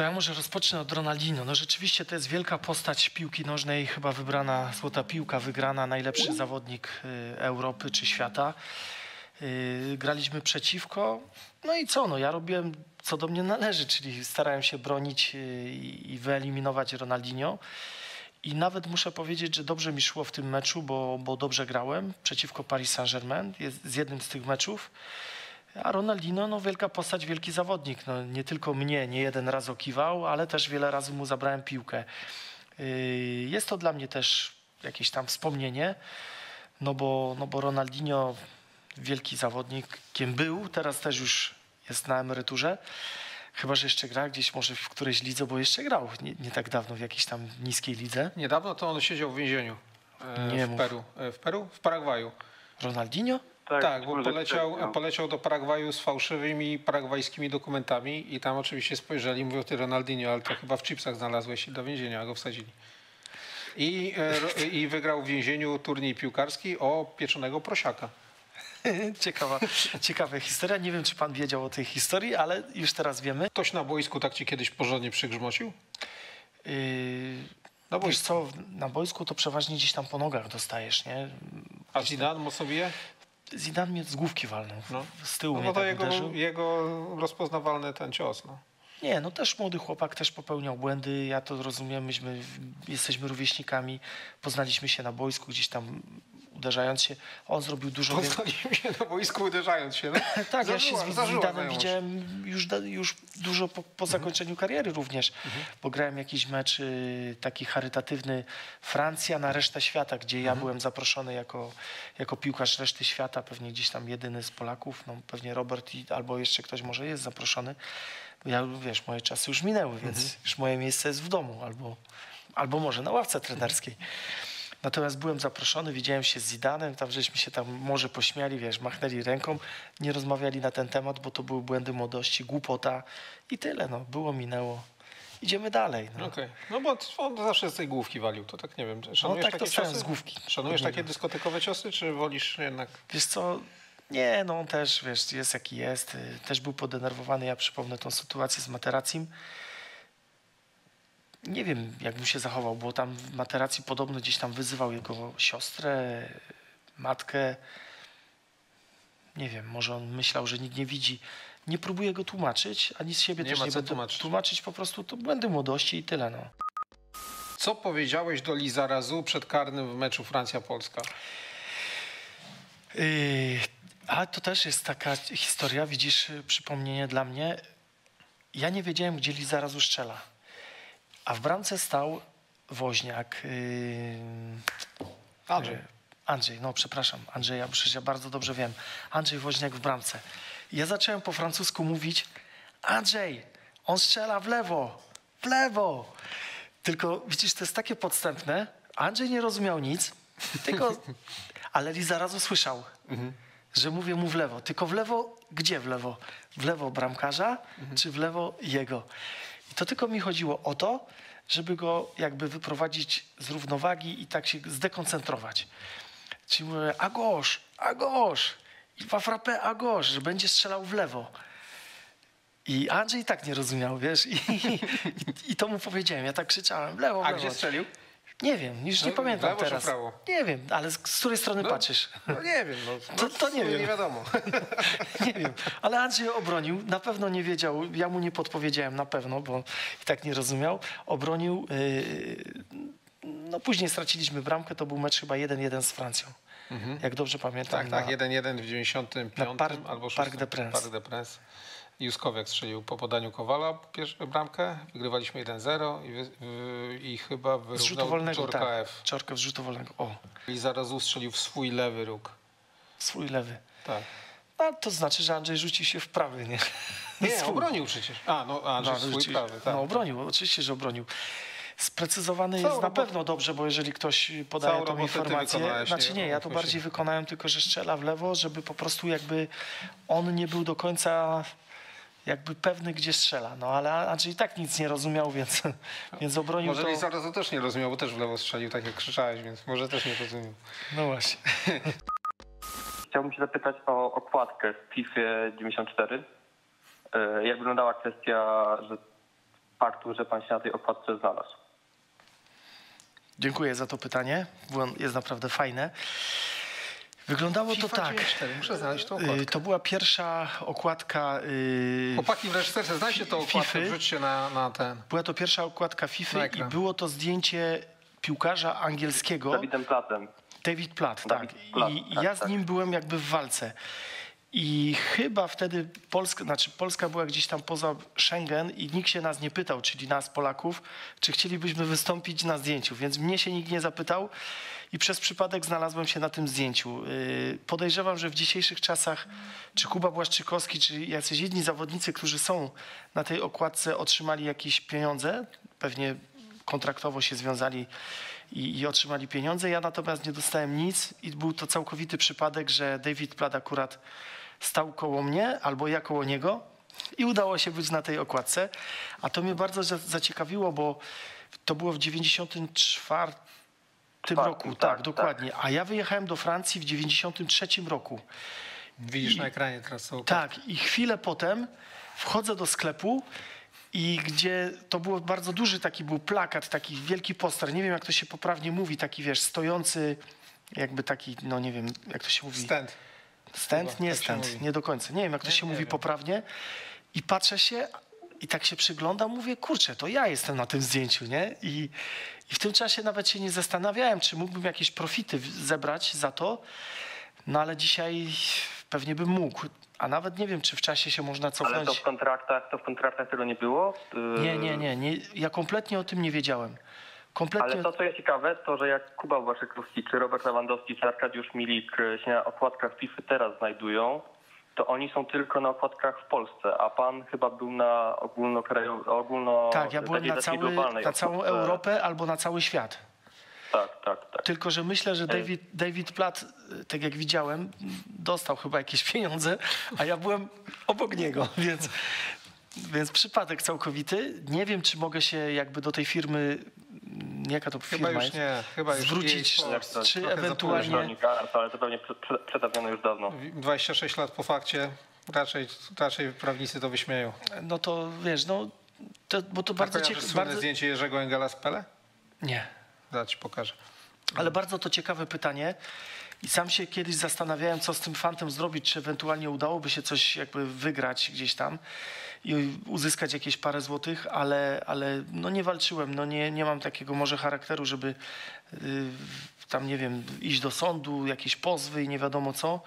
To ja może rozpocznę od Ronaldinho. No rzeczywiście to jest wielka postać piłki nożnej, chyba wybrana złota piłka, wygrana najlepszy zawodnik y, Europy czy świata. Y, Graliśmy przeciwko. No i co? No ja robiłem co do mnie należy, czyli starałem się bronić y, i wyeliminować Ronaldinho. I nawet muszę powiedzieć, że dobrze mi szło w tym meczu, bo, bo dobrze grałem przeciwko Paris Saint-Germain z jednym z tych meczów. A Ronaldinho, no wielka postać, wielki zawodnik. No, nie tylko mnie nie jeden raz okiwał, ale też wiele razy mu zabrałem piłkę. Yy, Jest to dla mnie też jakieś tam wspomnienie, no bo, no bo Ronaldinho, wielki zawodnik, kim był, teraz też już jest na emeryturze. Chyba, że jeszcze gra gdzieś może w którejś lidze, bo jeszcze grał nie, nie tak dawno w jakiejś tam niskiej lidze. Niedawno to on siedział w więzieniu e, Nie w. Peru. E, W Peru? W Paragwaju. Ronaldinho? Tak, bo może poleciał, tak, no. poleciał do Paragwaju z fałszywymi paragwajskimi dokumentami i tam oczywiście spojrzeli, mówią ty Ronaldinho, ale to chyba w chipsach znalazłeś się do więzienia, a go wsadzili. I, e, I wygrał w więzieniu turniej piłkarski o pieczonego prosiaka. Ciekawa, ciekawa historia. Nie wiem, czy pan wiedział o tej historii, ale już teraz wiemy. Ktoś na boisku tak ci kiedyś porządnie przygrzmocił? Yy, Na wiesz co, na boisku to przeważnie gdzieś tam po nogach dostajesz, nie? A Zidane mocno bije? Zidane mnie z główki walnął. No. Z tyłu No, mnie no to tak jego, uderzył. jego rozpoznawalny ten cios. No. Nie, no też młody chłopak też popełniał błędy. Ja to rozumiem. Myśmy jesteśmy rówieśnikami. Poznaliśmy się na boisku, gdzieś tam uderzając się. On zrobił dużo więcej. Poznaliśmy się na boisku uderzając się. No. Tak, ja się z zażyła Zidanem znajomość. widziałem już, już dużo po, po zakończeniu kariery również, bo grałem jakiś mecz y, taki charytatywny Francja na resztę świata, gdzie ja byłem zaproszony jako, jako piłkarz reszty świata, pewnie gdzieś tam jedyny z Polaków, no pewnie Robert i, albo jeszcze ktoś może jest zaproszony. Ja, wiesz, moje czasy już minęły, więc już moje miejsce jest w domu albo, albo może na ławce trenerskiej. Natomiast byłem zaproszony, widziałem się z Zidanem, tam żeśmy się tam może pośmiali, wiesz, machnęli ręką, nie rozmawiali na ten temat, bo to były błędy młodości, głupota i tyle, no, było, minęło. Idziemy dalej. No. Okej. No bo on zawsze z tej główki walił, to tak nie wiem. No Szanujesz tak takie dostałem ciosy? z główki. Szanujesz takie niego. dyskotekowe ciosy, czy wolisz jednak... Wiesz co, nie, no on też, wiesz, jest jaki jest, y, też był podenerwowany, ja przypomnę tą sytuację z Materacim. Nie wiem, jak bym się zachował, bo tam w Materacji podobno gdzieś tam wyzywał jego siostrę, matkę. Nie wiem, może on myślał, że nikt nie widzi. Nie próbuję go tłumaczyć, ani z siebie Nie też nie będę tłumaczyć. tłumaczyć. Po prostu to błędy młodości i tyle, no. Co powiedziałeś do Lizarazu przed karnym w meczu Francja-Polska? Yy, ale to też jest taka historia, widzisz, przypomnienie dla mnie. Ja nie wiedziałem, gdzie Liza razu strzela. A w bramce stał woźniak. Yy, Andrzej. yy, Andrzej, no przepraszam, Andrzeja, przecież ja bardzo dobrze wiem. Andrzej Woźniak w bramce. Ja zacząłem po francusku mówić Andrzej, on strzela w lewo, w lewo. Tylko widzisz, to jest takie podstępne. Andrzej nie rozumiał nic, tylko, ale Liza razu słyszał, że mówię mu w lewo. Tylko w lewo, gdzie w lewo? W lewo bramkarza, czy w lewo jego? I to tylko mi chodziło o to, żeby go jakby wyprowadzić z równowagi i tak się zdekoncentrować. Czyli mówię, a gosz, a gosz, i va frappe, a gosz, że będzie strzelał w lewo. I Andrzej i tak nie rozumiał, wiesz, i, i, i to mu powiedziałem. Ja tak krzyczałem, w lewo, w A lewo. gdzie strzelił? Nie wiem, już nie No, pamiętam teraz. prawo? Nie wiem, ale z, z której strony patrzysz? No nie wiem. No, To- no, to nie wiem. Nie wiadomo. Nie wiem, ale Andrzej obronił, na pewno nie wiedział, ja mu nie podpowiedziałem na pewno, bo i tak nie rozumiał. Obronił, yy, no później straciliśmy bramkę, to był mecz chyba 1-1 z Francją, jak dobrze pamiętam. Tak, tak, na- 1-1 w 95 na Parc- albo 6. Parc des Princes. Parc des Princes. Juskowiak strzelił po podaniu Kowala pierwszą bramkę. Wygrywaliśmy 1-0 i, i chyba wyrównał wolnego, Dżorka tak. F. Czorkę z rzutu wolnego. O, I zarazu strzelił w swój lewy róg. swój lewy. Tak. No, to znaczy, że Andrzej rzucił się w prawy, nie? Nie, Swój. obronił przecież. A, no Andrzej swój rzucił- prawy, tak. No, obronił, oczywiście, że obronił. Sprecyzowany Całą jest na robotę- pewno dobrze, bo jeżeli ktoś podaje tą informację, znaczy nie? ja to bardziej wykonałem tylko, że strzela w lewo, żeby po prostu jakby on nie był do końca jakby pewny, gdzie strzela. No ale Andrzej i tak nic nie rozumiał, więc, więc obronił Może to. Lizarazu też nie rozumiał, bo też w lewo strzelił, tak jak krzyczałeś, więc może też nie rozumiał. No właśnie. Chciałbym się zapytać o okładkę w FIFA 94. E, Jak wyglądała kwestia, że faktu, że pan się na tej okładce znalazł? Dziękuję za to pytanie. Było- Jest naprawdę fajne. Wyglądało to FIFA tak. 94, muszę znaleźć tą Y, okładkę. To była pierwsza okładka. y, Chłopaki w reżyserce, znajcie tą okładkę, wrzućcie na, na ten. Była to pierwsza okładka FIFA i było to zdjęcie piłkarza angielskiego. Dawidem Platem. David Platt, David tak. Platt, I tak, ja z tak. nim byłem jakby w walce. I chyba wtedy Polska, znaczy Polska była gdzieś tam poza Schengen i nikt się nas nie pytał, czyli nas Polaków, czy chcielibyśmy wystąpić na zdjęciu. Więc mnie się nikt nie zapytał i przez przypadek znalazłem się na tym zdjęciu. Yy, Podejrzewam, że w dzisiejszych czasach czy Kuba Błaszczykowski, czy jacyś inni zawodnicy, którzy są na tej okładce, otrzymali jakieś pieniądze, pewnie kontraktowo się związali i, i otrzymali pieniądze. Ja natomiast nie dostałem nic i był to całkowity przypadek, że David Platt akurat stał koło mnie albo ja koło niego i udało się być na tej okładce. A to mnie bardzo za- zaciekawiło, bo to było w 94 roku, tak, tak, dokładnie. A ja wyjechałem do Francji w 93 roku. Widzisz I- na ekranie teraz okładkę. Tak, i chwilę potem wchodzę do sklepu i gdzie to było bardzo duży taki był plakat, taki wielki poster, nie wiem jak to się poprawnie mówi, taki wiesz, stojący jakby taki, no nie wiem jak to się mówi. Stand. Chyba, Nie tak mówi. nie do końca. Nie wiem jak to Nie, się nie mówi wiem. poprawnie. I patrzę się i tak się przyglądam, mówię, kurczę, to ja jestem na tym zdjęciu, nie? I, I w tym czasie nawet się nie zastanawiałem, czy mógłbym jakieś profity zebrać za to, no ale dzisiaj pewnie bym mógł. A nawet nie wiem, czy w czasie się można Ale cofnąć. to w kontraktach, to w kontraktach tego nie było? Yy, Nie, nie, nie, nie. Ja kompletnie o tym nie wiedziałem. Kompletnie. Ale to, co jest ciekawe, to, że jak Kuba Błaszczykowski, czy Robert Lewandowski, czy Arkadiusz Milik y, się na okładkach FIFA teraz znajdują, to oni są tylko na okładkach w Polsce, a pan chyba był na ogólnokrajowej, ogólno... tak, ja byłem na, cały, na całą. Europę albo na cały świat. Tak, tak, tak. Tylko, że myślę, że David, David Platt, y, tak jak widziałem, dostał chyba jakieś pieniądze, a ja byłem obok niego, więc, więc przypadek całkowity. Nie wiem, czy mogę się jakby do tej firmy, jaka to Chyba firma już jest, nie. Chyba już zwrócić, to- czy ewentualnie... ale to pewnie prze- prze- przedawnione już dawno. 26 lat po fakcie. Raczej, raczej prawnicy to wyśmieją. No to wiesz, no, to, bo to A bardzo ciekawe. słynne Bardzo... zdjęcie Jerzego Engela z Pele? Nie. Zaraz ci pokażę. Ale bardzo to ciekawe pytanie. I sam się kiedyś zastanawiałem, co z tym fantem zrobić, czy ewentualnie udałoby się coś jakby wygrać gdzieś tam i uzyskać jakieś parę złotych, ale, ale no nie walczyłem, no nie, nie mam takiego może charakteru, żeby y, tam, nie wiem, iść do sądu, jakieś pozwy i nie wiadomo co.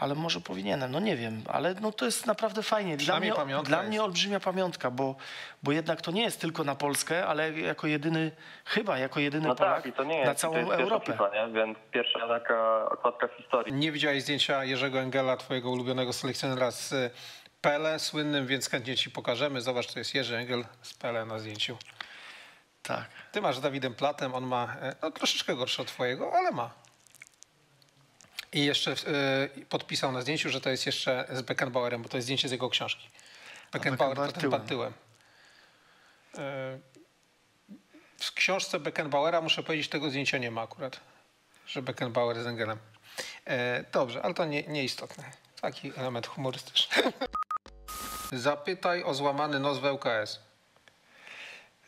Ale może powinienem, no nie wiem, ale no to jest naprawdę fajnie. Dla mnie, dla mnie olbrzymia pamiątka, bo, bo jednak to nie jest tylko na Polskę, ale jako jedyny, chyba jako jedyny No Polak tak, i to nie jest, na to całą jest pierwsza Europę. FIFA, nie? Więc pierwsza taka okładka w historii. Nie widziałeś zdjęcia Jerzego Engela, twojego ulubionego selekcjonera z y, Pele, słynnym, więc chętnie ci pokażemy. Zobacz, to jest Jerzy Engel z Pele na zdjęciu. Tak. Ty masz Dawidem Platem, on ma e, no, troszeczkę gorszy od twojego, ale ma. I jeszcze e, podpisał na zdjęciu, że to jest jeszcze z Beckenbauerem, bo to jest zdjęcie z jego książki. Beckenbauer to Beckenbauer ten pan tyłem. E, W książce Beckenbauera, muszę powiedzieć, tego zdjęcia nie ma akurat, że Beckenbauer z Engelem. E, Dobrze, ale to nie, nieistotne. Taki element humorystyczny. Zapytaj o złamany nos w ŁKS.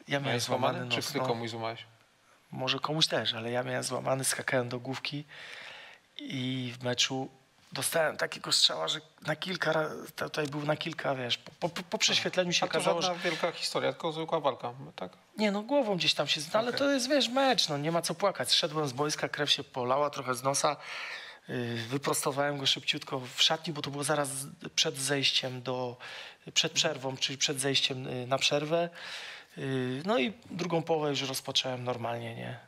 Ja miałem złamany złamany, nos. czy ty no. komuś złamałeś? Może komuś też, ale ja miałem złamany, skakałem do główki i w meczu dostałem takiego strzała, że na kilka razy, tutaj był na kilka, wiesz, po, po, po prześwietleniu się A to okazało, żadna że wielka historia, tylko zwykła walka, tak? nie no, głową gdzieś tam się, ale Okej. to jest, wiesz, mecz, no nie ma co płakać. Szedłem z boiska, krew się polała trochę z nosa, yy, wyprostowałem go szybciutko w szatni, bo to było zaraz przed zejściem do, przed przerwą, czyli przed zejściem yy, na przerwę. Yy, No i drugą połowę już rozpocząłem normalnie, nie?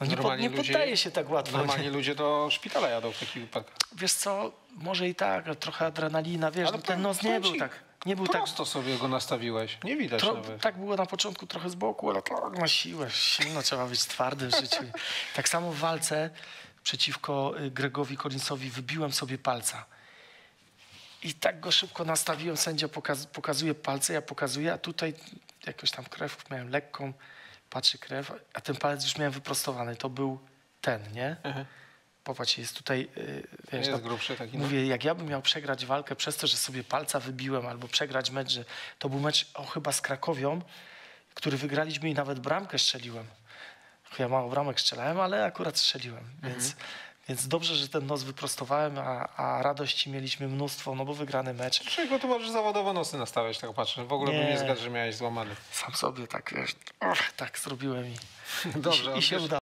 Nie, Normalnie nie ludzie- poddaje się tak łatwo. Normalnie ludzie do szpitala jadą w takich wypadkach. Wiesz co, może i tak, trochę adrenalina, wiesz, Ale no ten nos nie był tak, nie był tak, Prosto sobie go nastawiłeś, nie widać tro, nawet. tak było na początku trochę z boku, ale tak na siłę, silno trzeba być twardym w życiu. Tak samo w walce przeciwko y, Gregowi Collinsowi wybiłem sobie palca. I tak go szybko nastawiłem, sędzia pokaz, pokazuje palce, ja pokazuję, a tutaj jakoś tam krew miałem lekką, patrzy krew, a ten palec już miałem wyprostowany, to był ten, nie? Mhm. popatrz, jest tutaj, y, wiesz, Jest no, grubszy taki. no. Mówię, jak ja bym miał przegrać walkę przez to, że sobie palca wybiłem, albo przegrać mecz, że to był mecz o, chyba z Krakowią, który wygraliśmy i nawet bramkę strzeliłem. Ja mało bramek strzelałem, ale akurat strzeliłem, więc, więc dobrze, że ten nos wyprostowałem, a, a radości mieliśmy mnóstwo, no bo wygrany mecz. Czego tu możesz zawodowo nosy nastawiać, tak patrzę. W ogóle bym nie Nie. zgadł, że miałeś złamany. Sam sobie tak, wiesz, och, tak zrobiłem i, Dobrze, i, się odbierz- udało.